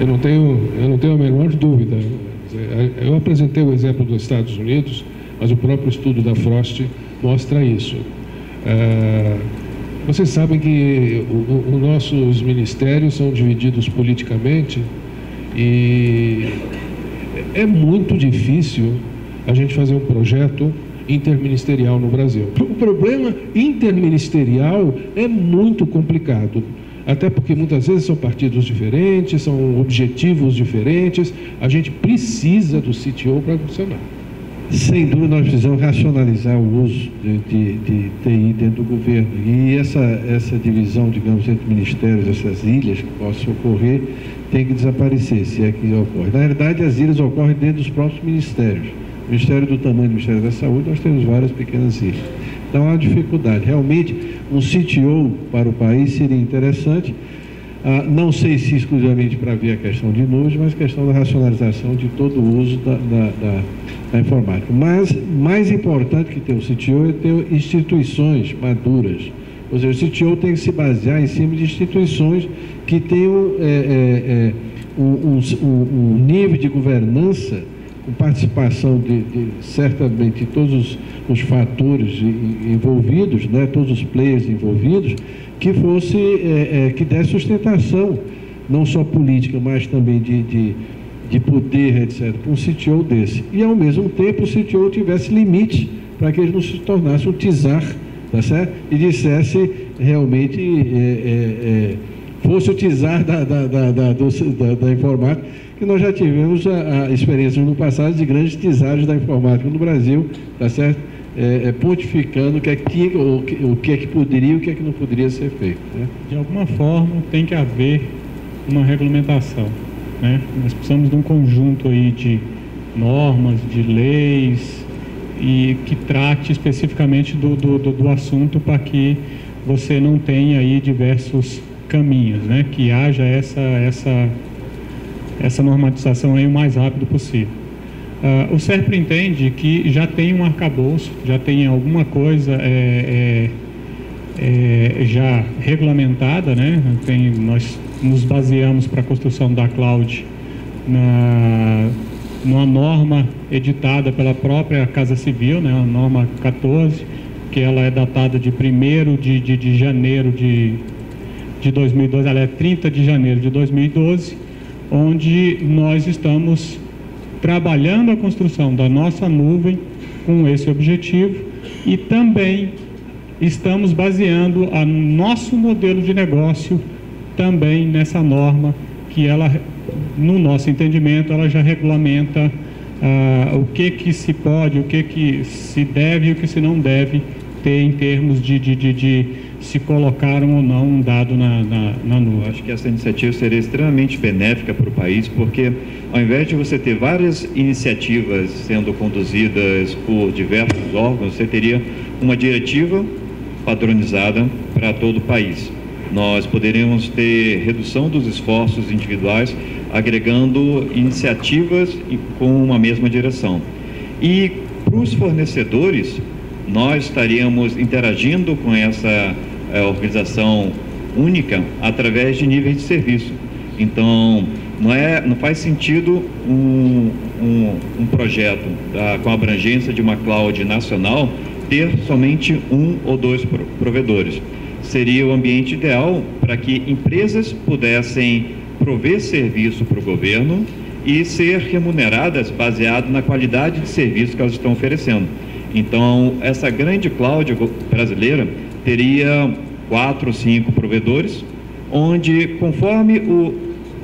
Eu não tenho, eu não tenho a menor dúvida. Eu apresentei o exemplo dos Estados Unidos, mas o próprio estudo da Frost mostra isso. É, vocês sabem que os nossos ministérios são divididos politicamente e é muito difícil a gente fazer um projeto interministerial no Brasil. O problema interministerial é muito complicado, até porque muitas vezes são partidos diferentes, são objetivos diferentes. A gente precisa do CTO para funcionar. Sem dúvida, nós precisamos racionalizar o uso de, de, de, TI dentro do governo. E essa, essa divisão, digamos, entre ministérios, essas ilhas que possam ocorrer, tem que desaparecer, se é que ocorre. Na verdade, as ilhas ocorrem dentro dos próprios ministérios. Ministério do tamanho do Ministério da Saúde, nós temos várias pequenas ilhas. Então, há dificuldade. Realmente, um CTO para o país seria interessante. Ah, não sei se exclusivamente para ver a questão de nuvens, mas questão da racionalização de todo o uso da, da, da, da informática. Mas, mais importante que ter um CTO é ter instituições maduras. Ou seja, o CTO tem que se basear em cima de instituições que tenham é, é, é, um, um, um nível de governança com participação de, de certamente todos os, os, fatores envolvidos, né, todos os players envolvidos, que fosse é, é, que desse sustentação, não só política, mas também de, de, de poder, etc., para um CTO desse. E ao mesmo tempo o CTO tivesse limite para que ele não se tornasse um tizar, tá certo? E dissesse realmente é, é, é fosse o tizar da, da, da, da, da, da informática que nós já tivemos a, a experiência no passado de grandes tizares da informática no Brasil, tá certo? É, é, pontificando o que, é que, o, o que é que poderia e o que é que não poderia ser feito. Né? De alguma forma tem que haver uma regulamentação. Né? Nós precisamos de um conjunto aí de normas, de leis e que trate especificamente do, do, do, do assunto para que você não tenha aí diversos caminhos, né? que haja essa, essa essa normatização aí o mais rápido possível. Uh, o SERPRE entende que já tem um arcabouço, já tem alguma coisa é, é, é, já regulamentada, né? Tem, nós nos baseamos para a construção da cloud na, numa norma editada pela própria Casa Civil, né? a norma 14, que ela é datada de 1 de, de, de janeiro de, de 2012, ela é 30 de janeiro de 2012, onde nós estamos trabalhando a construção da nossa nuvem com esse objetivo e também estamos baseando o nosso modelo de negócio também nessa norma que ela, no nosso entendimento, ela já regulamenta ah, o que que se pode, o que que se deve e o que se não deve ter em termos de, de, de, de se colocaram ou não um dado na, na, na nuvem. Eu acho que essa iniciativa seria extremamente benéfica para o país, porque ao invés de você ter várias iniciativas sendo conduzidas por diversos órgãos, você teria uma diretiva padronizada para todo o país. Nós poderíamos ter redução dos esforços individuais, agregando iniciativas com uma mesma direção. E para os fornecedores, nós estaríamos interagindo com essa é, organização única através de níveis de serviço. Então, não, é, não faz sentido um, um, um projeto com abrangência de uma cloud nacional ter somente um ou dois provedores. Seria o ambiente ideal para que empresas pudessem prover serviço para o governo e ser remuneradas baseado na qualidade de serviço que elas estão oferecendo. Então, essa grande cloud brasileira teria quatro ou cinco provedores, onde, conforme o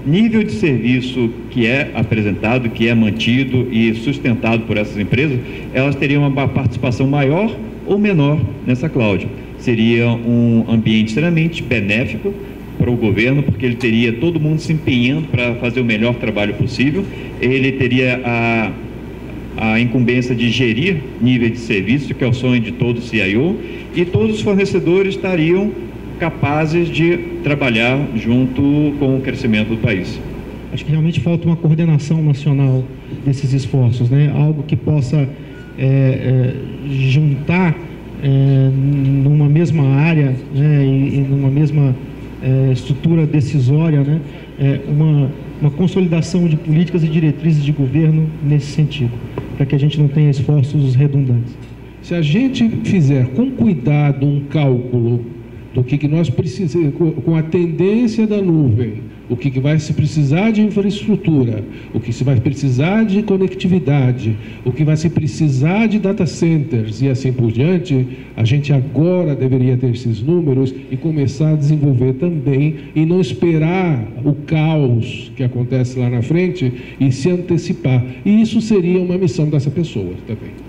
nível de serviço que é apresentado, que é mantido e sustentado por essas empresas, elas teriam uma participação maior ou menor nessa cloud. Seria um ambiente extremamente benéfico para o governo, porque ele teria todo mundo se empenhando para fazer o melhor trabalho possível, ele teria a a incumbência de gerir nível de serviço, que é o sonho de todo CIO, e todos os fornecedores estariam capazes de trabalhar junto com o crescimento do país. Acho que realmente falta uma coordenação nacional desses esforços, né? algo que possa é, é, juntar é, numa mesma área né? e, e numa mesma é, estrutura decisória né? É, uma uma consolidação de políticas e diretrizes de governo nesse sentido, para que a gente não tenha esforços redundantes. Se a gente fizer com cuidado um cálculo do que, que nós precisamos, com a tendência da nuvem, o que, que vai se precisar de infraestrutura, o que se vai precisar de conectividade, o que vai se precisar de data centers e assim por diante, a gente agora deveria ter esses números e começar a desenvolver também e não esperar o caos que acontece lá na frente e se antecipar. E isso seria uma missão dessa pessoa também.